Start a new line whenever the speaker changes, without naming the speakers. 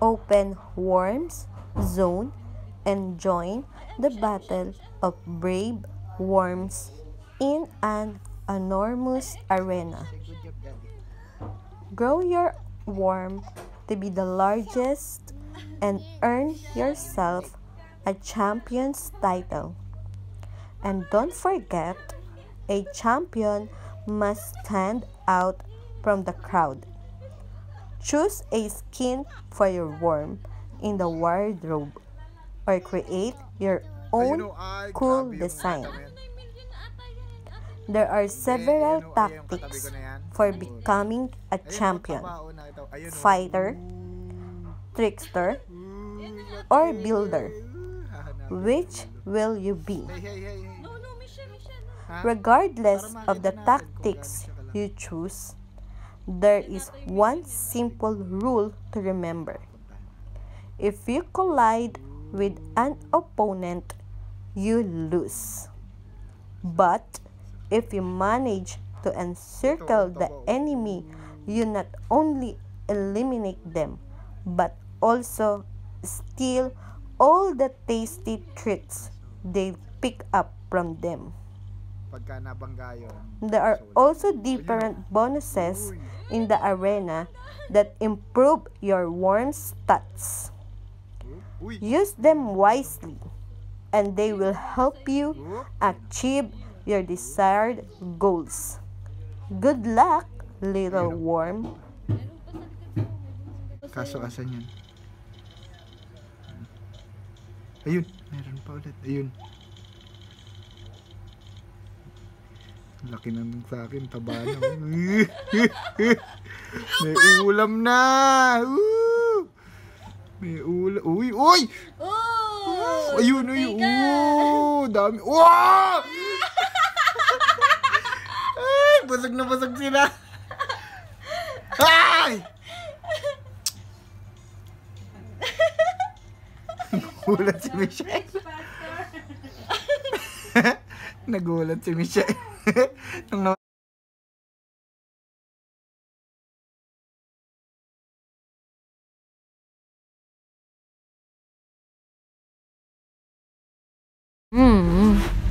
open Worms Zone and join the battle of brave worms in an enormous arena. Grow your worm to be the largest and earn yourself a champion's title. And don't forget, a champion must stand out from the crowd. Choose a skin for your worm in the wardrobe or create your own cool design. There are several tactics for becoming a champion, fighter, trickster, or builder. Which will you be? Regardless of the tactics you choose, there is one simple rule to remember. If you collide with an opponent, you lose. But if you manage to encircle the enemy, you not only eliminate them, but also steal all the tasty treats they pick up from them. There are also different bonuses in the arena that improve your worm stats. Use them wisely, and they will help you achieve your desired goals. Good luck, little worm.
Kaso asan yun? Ayun, meron pa ulit. Ayun. Laki na nung sa akin, taba na. May ulam na! Woo! May ulam. Uy, uy!
Oh!
Ayun, ayun. Oo, dami. Wow! Ay, basag na basag sila. Ay! Nagulat si Michelle. Nagulat si Michelle. no
Mm-hmm.